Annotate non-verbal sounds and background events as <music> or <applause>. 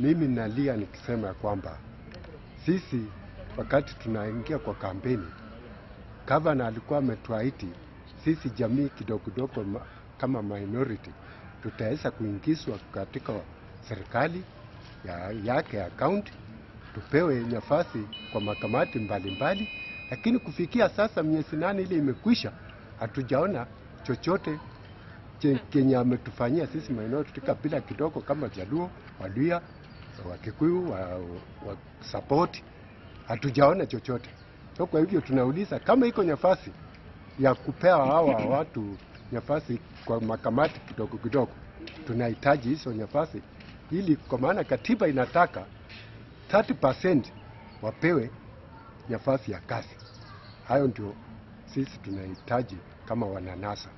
mimi nalia nikisema ya kwamba sisi wakati tunaingia kwa kampeni, gavana alikuwa ametuahidi sisi jamii kidogo kidogo ma, kama minority tutaweza kuingizwa katika serikali ya, yake ya kaunti, tupewe nafasi kwa makamati mbalimbali, mbali. lakini kufikia sasa miezi nane ile imekwisha, hatujaona chochote kenye ametufanyia sisi maeneo kabila kidogo kama Jaluo, Waluya, Wakikuyu, wa, wa support hatujaona chochote. So kwa hivyo tunauliza kama iko nafasi ya kupewa hawa <coughs> watu nafasi kwa makamati kidogo kidogo, tunahitaji hizo nafasi ili, kwa maana katiba inataka 30% wapewe nafasi ya kazi. Hayo ndio sisi tunahitaji kama wananasa.